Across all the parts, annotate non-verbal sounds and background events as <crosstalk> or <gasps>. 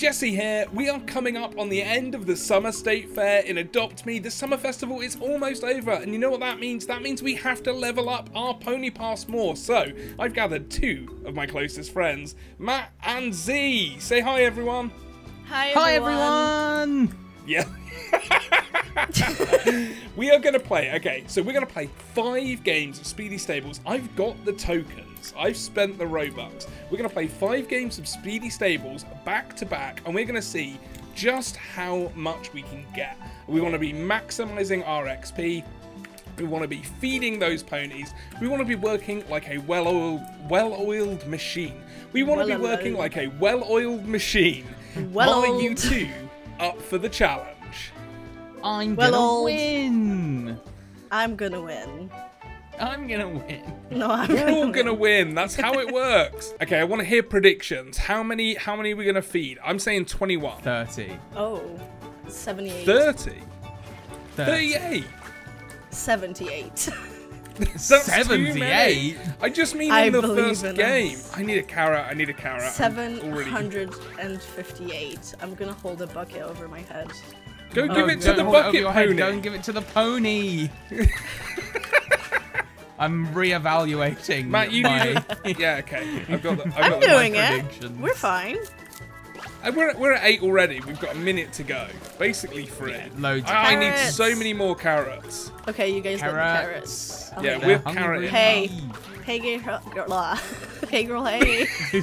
Jesse here. We are coming up on the end of the Summer State Fair in Adopt Me. The Summer Festival is almost over, and you know what that means? That means we have to level up our Pony Pass more. So, I've gathered two of my closest friends, Matt and Z. Say hi, everyone. Hi, everyone. Hi everyone. everyone! Yeah. <laughs> we are going to play, okay, so we're going to play five games of Speedy Stables. I've got the tokens, I've spent the Robux. We're going to play five games of Speedy Stables back to back, and we're going to see just how much we can get. We want to be maximizing our XP. We want to be feeding those ponies. We want to be working like a well-oiled, well-oiled machine. We want to be Well-oiled. working like a well-oiled machine. Well Are you old. two up for the challenge? I'm Well, gonna old. win! I'm gonna win. I'm gonna win. No, I'm We're gonna all win. gonna win. That's how it works. <laughs> Okay, I want to hear predictions. How many? How many are we gonna feed? I'm saying 21. 30. Oh, 78. 30. 30. 38. 78. <laughs> That's 78? I just mean I in the first in game. us. I need a carrot. I need a carrot. I'm already. 758. I'm gonna hold a bucket over my head. Go give Oh, it to the hold it over bucket your head, pony. Don't give it to the pony. <laughs> I'm re-evaluating Matt, you my, need. Yeah, okay. I've got the. I've I'm got doing my it. We're fine. Uh, We're, we're at eight already. We've got a minute to go. Basically three. Yeah, loads of I, I need so many more carrots. Okay, you guys get the Carrots. carrots. I'll Yeah, we're them. hungry carrot. Hey. Hey, girl. girl <laughs> hey, girl. Hey. <laughs>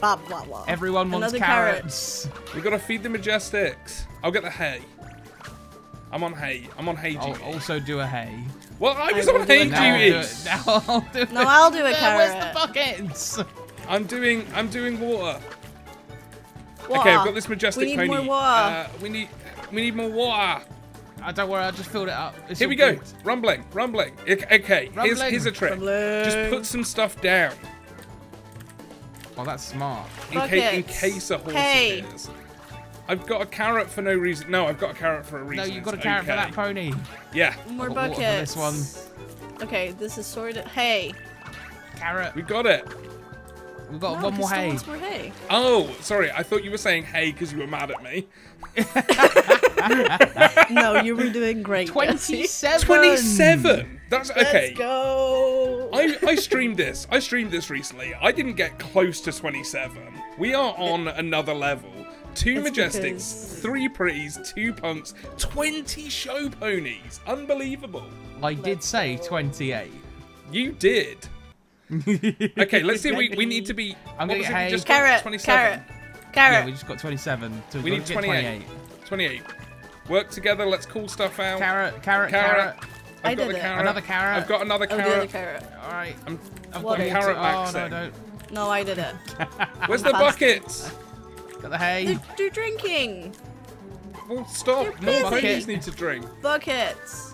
blah blah blah. Everyone wants Another carrots. We gotta feed the majestics. I'll get the hay. I'm on hay. I'm on hay I'll duty. also do a hay. Well, I I was will on hay a Now I'll do it. <laughs> Now I'll do it. No, I'll do a There, Where's the carrot. buckets? I'm doing. I'm doing water. Water. Okay, I've got this majestic We need pony. more water. Uh, we need. We need more water. Oh, don't worry, I just filled it up. It's Here we go. good. Rumbling, rumbling. Okay, okay. Here's, Rumbling. here's a trick. Just put some stuff down Oh, that's smart. in, case, in Buckets. case a horse Hey. appears. I've got a carrot for no reason. No, I've got a carrot for a reason. No, you've got a It's carrot for that pony. Yeah, More I've got water for buckets. this one. Okay, this is sorted. Hey. Carrot. we got it. We've got No, one more still hay. more hay. Oh, sorry. I thought you were saying hey because you were mad at me. <laughs> No, you were doing great. 27. 27. That's okay. Let's go. I, I streamed this. I streamed this recently. I didn't get close to 27. We are on another level. Two It's majestics, because- three pretties, two punks, 20 show ponies. Unbelievable. I did say 28. You did. Okay, let's see. We, we need to be. <laughs> I'm what gonna was get it we hay. just? Carrot, 27. carrot, Carrot. Yeah, we just got 27. So We we've need got to get 28. 28. Work together. Let's call stuff out. Carrot, carrot, Carrot. carrot. I've I got did the it. carrot. Another carrot. I've got another Oh, the other carrot. carrot. All right. I'm, I've What got is- carrot water. Oh, no, maxing. don't. No, I did it. Where's the Faster. buckets? Got the hay. They're, they're drinking. Well, stop. You're More busy. ponies need to drink. Buckets.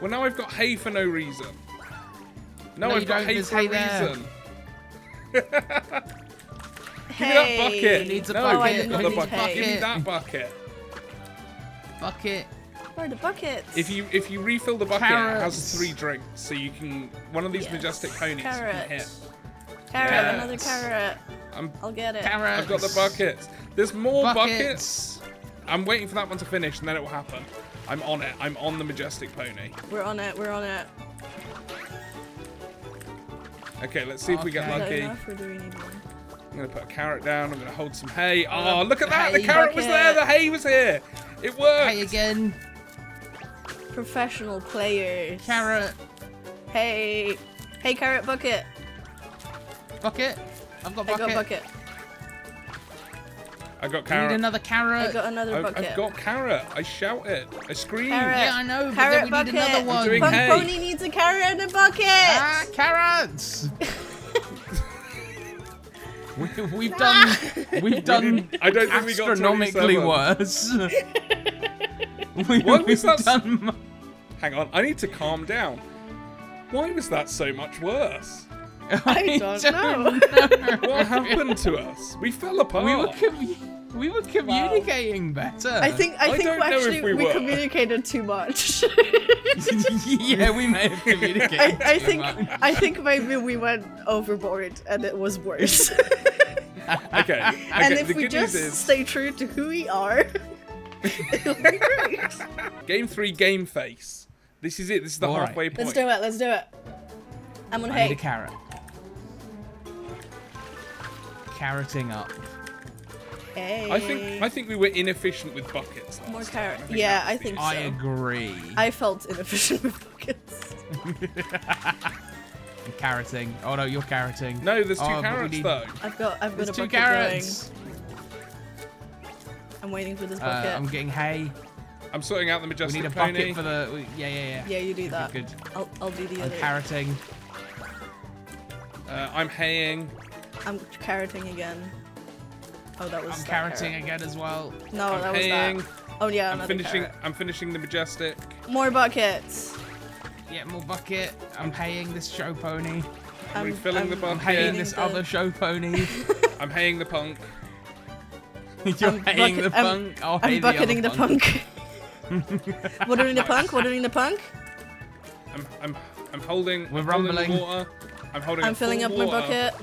Well, now I've got hay for no reason. No, No, I've you got don't, hay for hay a there. reason. Hey. <laughs> Give me that bucket. He needs a no, Oh, I bucket. didn't Not know the bucket. need Give me that bucket. Bucket. Where are the buckets? If you if you refill the bucket, it has three drinks, so you can one of these Yes. majestic ponies you can hit. Carrot, Yes. another carrot. I'm, I'll get it. Carrot. I've got the buckets. There's more Buckets. buckets. I'm waiting for that one to finish, and then it will happen. I'm on it. I'm on the majestic pony. We're on it. We're on it. Okay, let's see if we get Okay. Is that lucky. enough we? I'm gonna put a carrot down. I'm gonna hold some hay. Oh, ah, look at that! The hay carrot was there. The hay was here. It worked. Hay again. Professional players. Carrot. Hey. Hey, carrot bucket. Bucket. I've got I bucket. got bucket. I got We need another carrot. I got another I've, bucket. I've got carrot. I shouted. I screamed. Carrot. Yeah, I know, but Carrot then we bucket. need another one. Punk hay. Pony needs a carrot and a bucket. Ah, carrots. <laughs> we, we've done. We've done. I don't think we got astronomically worse. <laughs> we, What was we've that done. mu- Hang on. I need to calm down. Why was that so much worse? <laughs> I don't know. know. <laughs> What happened to us? We fell apart. We were commu- we were communicating better. I think I I think don't we know if actually we we, were. communicated too much. <laughs> yeah, we may have communicated. I, I think much. I think maybe we went overboard and it was worse. Okay. okay. and if the we good just is stay true to who we are, it'll be great. game three, game face. This is it. This is the All right. halfway point. Let's do it. Let's do it. I'm on I need a carrot. Carroting up. Hey. I think I think we were inefficient with buckets. Last More time. carrot. think Yeah, I think issue. I so. agree. I felt inefficient with buckets. <laughs> I'm carroting. Oh no, you're carroting. No, there's two Oh, carrots need- though. I've got I've got There's a two carrots. going. I'm waiting for this Uh, bucket. I'm getting hay. I'm sorting out the We need a pony. bucket for the. Yeah, yeah, yeah. yeah, you do that. Good. I'll I'll do the I'm other. carroting. Uh, I'm haying. I'm carroting again. Oh, that was. I'm that carroting carrot. again as well. No, I'm that was haying. that. Oh yeah, I'm finishing. carrot. I'm finishing the majestic. More buckets. Yeah, more bucket. I'm haying this show pony. I'm refilling the I'm bucket. I'm haying this the- other show pony. <laughs> I'm haying the punk. <laughs> You're I'm haying the bucket- I'm- punk. I'll hay I'm the other bucketing the punk. <laughs> Watering the punk. Watering the punk. I'm. I'm. I'm holding. We're I'm holding rumbling. water. I'm holding. I'm a filling full up my bucket.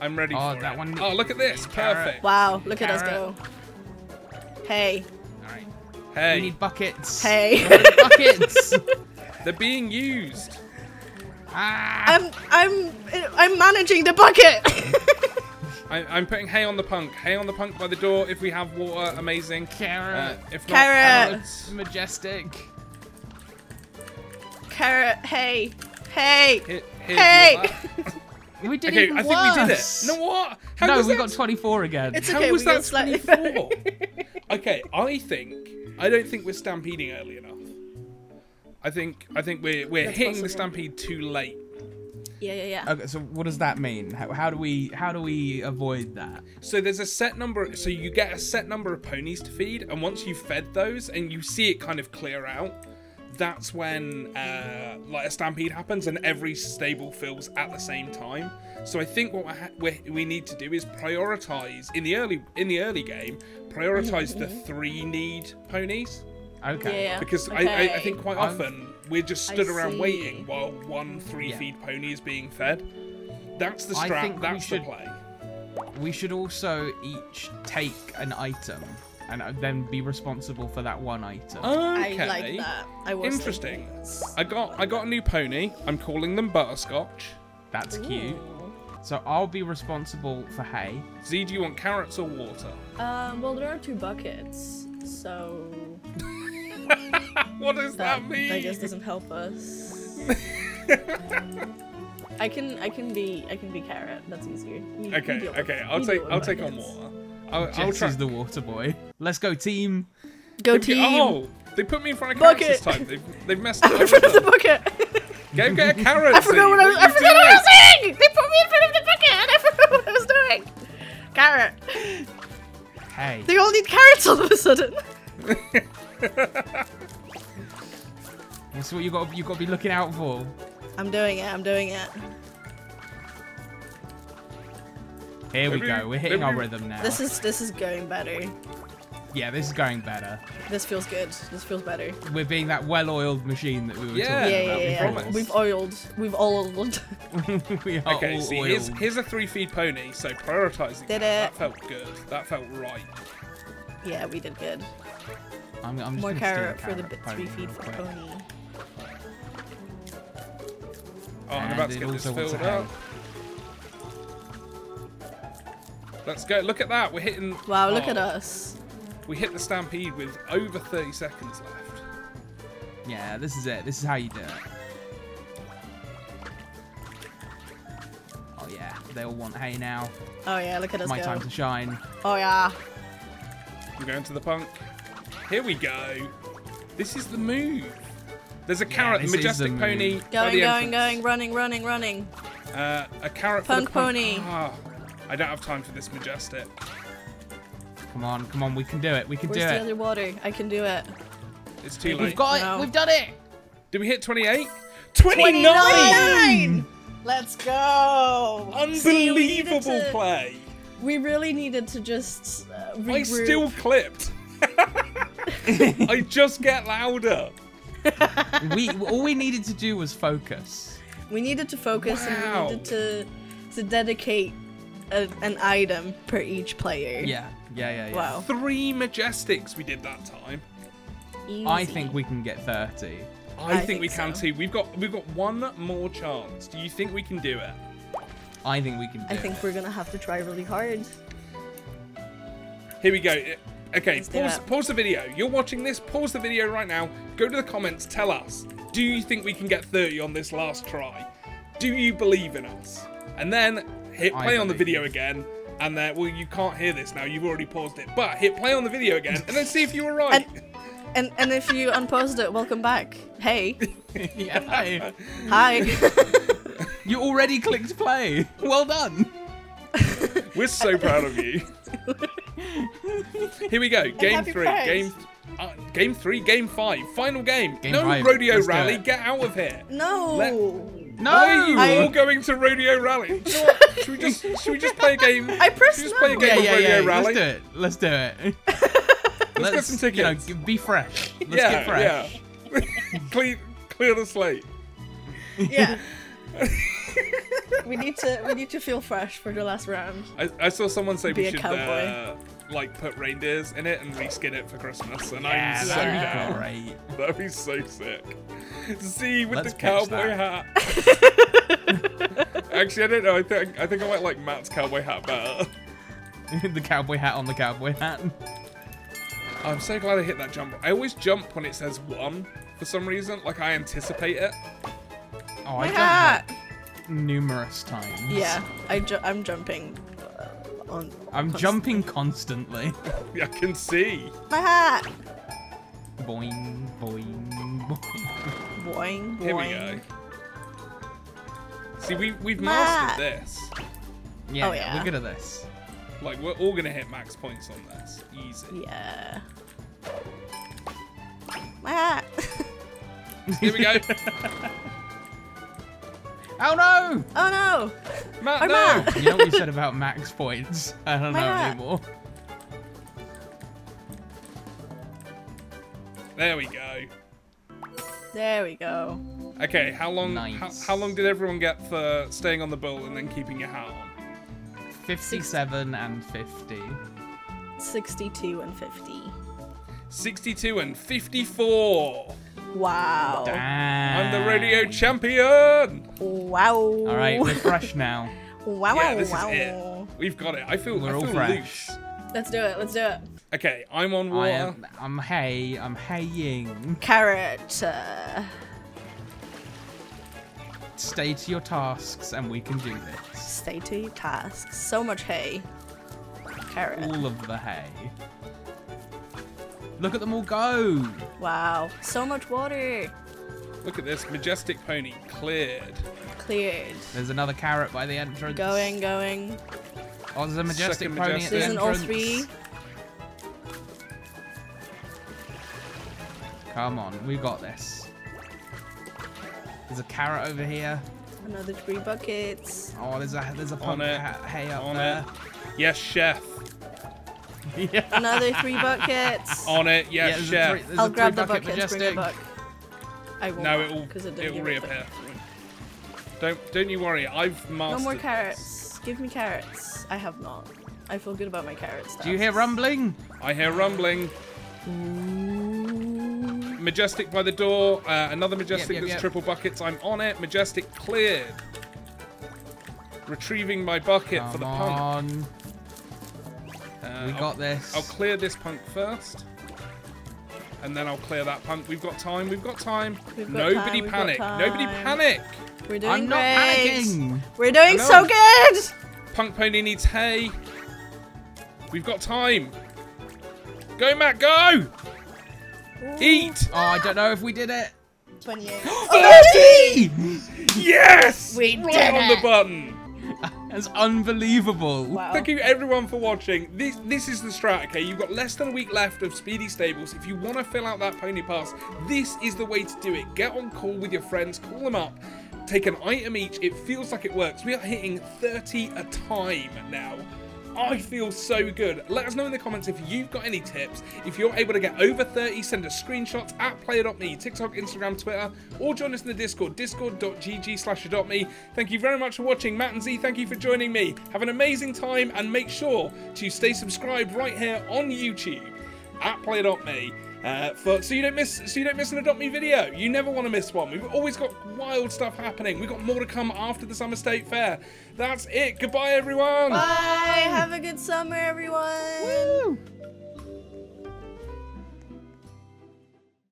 I'm ready Oh, for that it. one- Oh, look at this. Carrot. Perfect. Wow, look at us Carrot. go. Hey, Alright. Hey, We need buckets. hey. Where are the buckets. <laughs> they're being used. ah. I'm I'm I'm managing the bucket. <laughs> I, I'm putting hay on the punk. Hay on the punk by the door. If we have water, amazing. Uh, Carrot. if not, Carrot. carrots. Majestic. Carrot. Hey, hey. Here- Hey! <laughs> your lap. We did Okay, even I think we did it. No, what? How no, was we that- got 24 again. It's How okay. was that 24? <laughs> okay, I think I don't think we're stampeding early enough. I think I think we're we're That's hitting the possible. stampede too late. Yeah, yeah, yeah. Okay, so what does that mean? How, how do we how do we avoid that? So there's a set number. So you get a set number of ponies to feed, and once you've fed those and you see it kind of clear out, that's when uh, like a stampede happens, and every stable fills at the same time. So I think what we, ha- we we need to do is prioritize in the early in the early game, prioritize the three need ponies Okay. Yeah. because I, I, I think quite I'm- often we're just I stood around see. waiting while one three Yeah. feed pony is being fed. That's the I strat. think we That's should- the play. We should also each take an item and uh, then be responsible for that one item. Okay. I like that. I was Interesting. thinking. I got I got a new pony. I'm calling them Butterscotch. That's cute. So I'll be responsible for hay. Z, do you want carrots or water? Um, well, there are two buckets, so <laughs> what does that, that mean? I guess doesn't help us. <laughs> I can I can be I can be carrot. That's easier. You- you okay, deal okay. I'll you take I'll take on buckets. water. I'll, I'll Jesse's try. the water boy. Let's go, team. Go They've- team. Oh, they put me in front of carrots this Bucket. time. They've, they've messed <laughs> up I forgot the bucket. Go get a <laughs> carrot. I forgot what I was. are I you forgot what I was doing? doing. They put me in front of the bucket, and I <laughs> forgot what I was doing. Carrot. Hey. They all need carrots all of a sudden. That's what you got. You got to be looking out for. I'm doing it. I'm doing it. Here we go. We're hitting our rhythm now. This is this is going better. yeah, this is going better. This feels good. This feels better. We're being that well-oiled machine that we were Yeah. Yeah, talking yeah, about yeah. promise. before. We've oiled. We've oiled. <laughs> we are Okay, all see, oiled. here's, here's a three feed pony, so prioritizing Did that, it. that felt good. That felt right. yeah, we did good. I'm, I'm More gonna carrot for the carrot bit pony three real feet for quick. pony. Oh, I'm about to get this filled a hay. Let's go. Look at that. We're hitting. Wow, look oh, at us. We hit the stampede with over 30 seconds left. Yeah, this is it. This is how you do it. Oh yeah, they all want hay now. Oh yeah, look at us My go. time to shine. Oh yeah. We're going to the punk. Here we go. This is the move. There's a carrot, the the majestic move. pony. by Going, the going, entrance. going, running, running, running. Uh, a carrot for Punk the punk. pony. Ah, I don't have time for this majestic. Come on, come on, we can do it. We can Where's do the it. other water? I can do it. It's too late. We've got No. it. We've done it. Did we hit 28? 29! 29! Let's go! See, we Unbelievable to- play. We really needed to just uh, regroup. I still clipped. <laughs> <laughs> I just get louder. we all we needed to do was focus. We needed to focus Wow. and we needed to to dedicate a, an item per each player. Yeah, yeah, yeah, yeah. Wow. Three Majestics we did that time. I think we can get 30. I, I think, think we can too. We've got we've got one more chance. Do you think we can do it? I think we can do I think it. we're gonna have to try really hard. Here we go. Okay, Let's pause, pause the video. You're watching this, pause the video right now. Go to the comments, tell us. Do you think we can get 30 on this last try? Do you believe in us? And then hit play on the believe video again. And then, well, you can't hear this now. You've already paused it. But hit play on the video again and then see if you were right. And and if you unpaused it, welcome back. Hey, <laughs> yeah, hey. hi. <laughs> You already clicked play. Well done. <laughs> We're so proud of you. Here we go. Game three. prize. Game. Uh, game three. Game five. Final game. Game no five. rodeo Let's rally. Get out of here. no. Let- No. Why are you I- all going to rodeo rally? You know what? Should we just should we just play a game? I pressed should we just play a game yeah, of yeah, rodeo yeah. rally? Let's do it. Let's do it. <laughs> Let's get some You know, tickets. be fresh. Let's yeah, get fresh. yeah. <laughs> clear, clear the slate. Yeah. <laughs> we need to we need to feel fresh for the last round. I, I saw someone say Be we a should cowboy. uh, like put reindeers in it and reskin it for Christmas, and Yeah, I'm so that'd Yeah. be down. great. <laughs> That'd be so sick. See with Let's the cowboy that. hat. <laughs> Actually, I don't know. I think I think I might like Matt's cowboy hat better. <laughs> the cowboy hat on the cowboy hat. I'm so glad I hit that jump. I always jump when it says one for some reason. Like I anticipate it. Oh, My I hat. jumped numerous times. Yeah, I ju- I'm jumping on. I'm const- jumping constantly. <laughs> I can see. My hat. Boing, boing, boing. Boing. Here we go. See, we we've Matt. mastered this. Yeah, Oh, yeah. we're good at this. Like we're all gonna hit max points on this. Easy. Yeah. My hat. <laughs> Here we go. <laughs> Oh no! oh no. Matt, Oh, no. Matt. <laughs> You know what you said about max points? I don't My know hat. anymore. There we go. There we go. Okay, how long? Nice. How, how long did everyone get for staying on the bull and then keeping your hat on? 57 and 50. 62 and 50. 62 and 54. Wow. Damn. I'm the rodeo champion. Wow. All right, we're fresh now. <laughs> Wow. yeah, wow, this wow. is it. We've got it. I feel. We're I all feel fresh. loose. Let's do it. Let's do it. Okay, I'm on I water. am. I'm hey. I'm haying. Carrot. Stay to your tasks, and we can do this. stay to your tasks. So much hay. Carrot. All of the hay. Look at them all go. Wow. So much water. Look at this majestic pony cleared. Cleared. There's another carrot by the entrance. Going, going. Oh, there's a majestic Second pony majestic. at There's the an all entrance. three. Come on, we've got this. There's a carrot over here. Another three buckets. Oh, there's a there's a On pump it. ha- hay up On there. Yes, chef. Yeah. <laughs> Another three buckets. On it. Yeah, Yes, there's chef. three, I'll a grab the three-bucket buckets. Bring majestic. a buck. I won't. No, it will. Because it It will reappear. Don't don't you worry. I've mastered. No more this. carrots. Give me carrots. I have not. I feel good about my carrots. Do you hear rumbling? I hear rumbling. Majestic by the door. Uh, another majestic yep, that's yep. triple buckets. I'm on it. Majestic cleared. Retrieving my bucket for the punk. on. Uh, we I'll- got this. I'll clear this punk first. And then I'll clear that punk. We've got time. We've got time. We've got Nobody time, we've got panic. Nobody panic. We're doing I'm not great. panicking. We're doing so good. Punk pony needs hay. We've got time. Go, Matt, go! Eat! Oh, I don't know if we did it. 28. <gasps> 30! <gasps> Yes! We right did on it. the button. That's unbelievable. Wow. Thank you everyone for watching. This this is the strat, okay? You've got less than a week left of Speedy Stables. If you want to fill out that pony pass, this is the way to do it. Get on call with your friends, call them up, take an item each. It feels like it works. We are hitting 30 a time now. I feel so good. Let us know in the comments if you've got any tips. If you're able to get over 30, send us screenshots at player.me, TikTok, Instagram, Twitter, or join us in the Discord, discord.gg slash adopt.me. Thank you very much for watching. Matt and Z, thank you for joining me. Have an amazing time and make sure to stay subscribed right here on YouTube at player.me. Uh, for so you don't miss so you don't miss an adopt me video. You never want to miss one. We've always got wild stuff happening. We've got more to come after the summer state fair. That's it. Goodbye, everyone. Bye. Have a good summer, everyone. Woo!